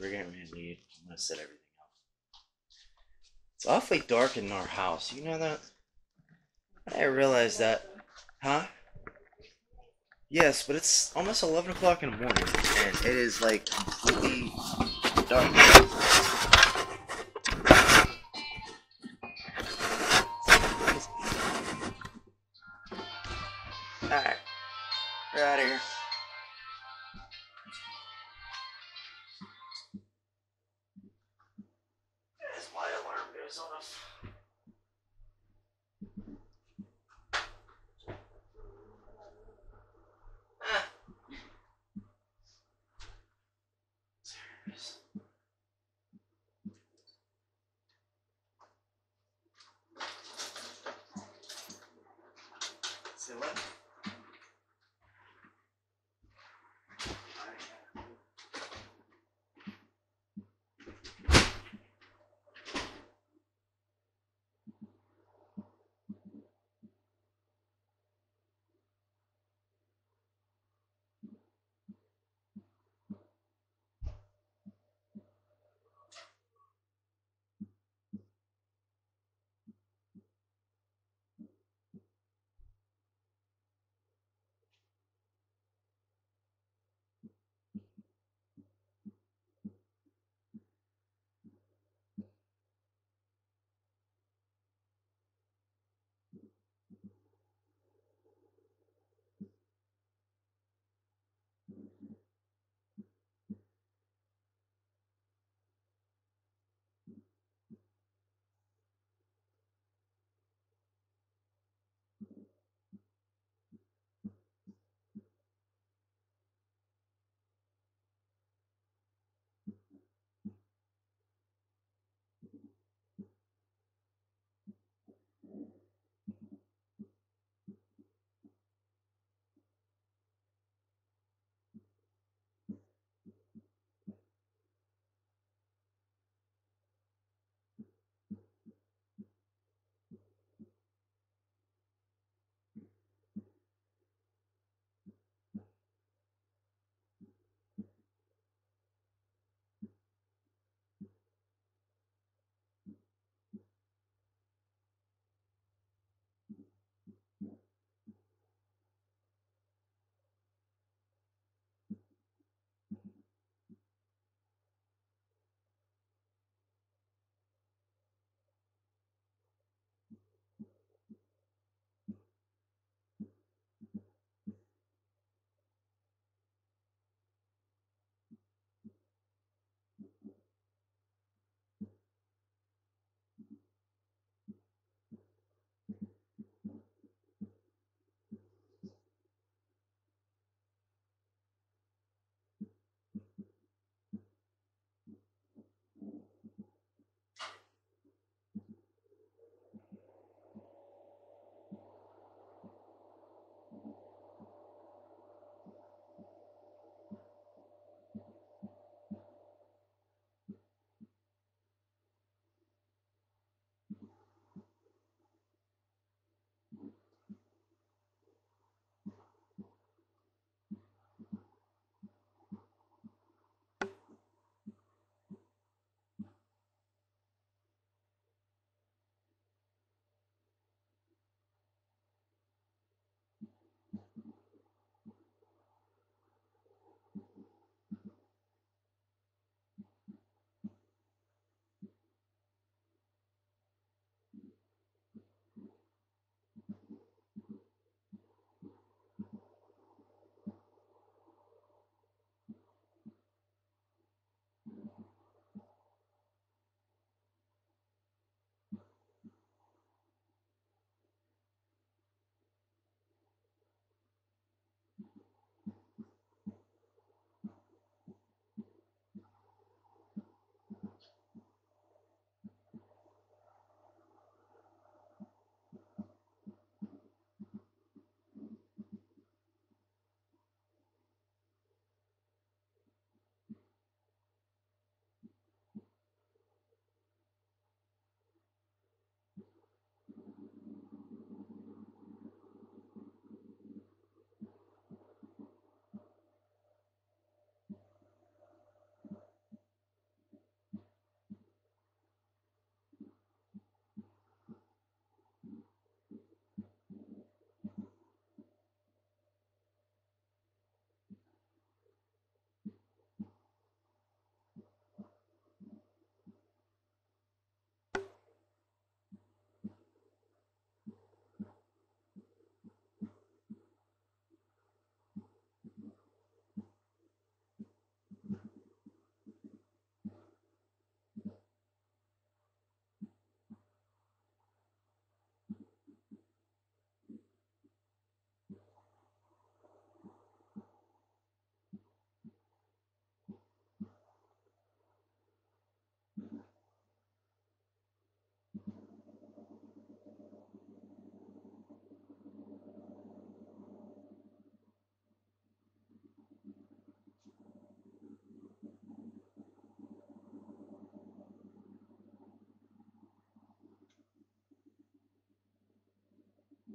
we're ready to leave. I'm gonna set everything up. It's awfully dark in our house. You know that? I realized that. Huh? Yes, but it's almost 11 o'clock in the morning, and it is like completely dark.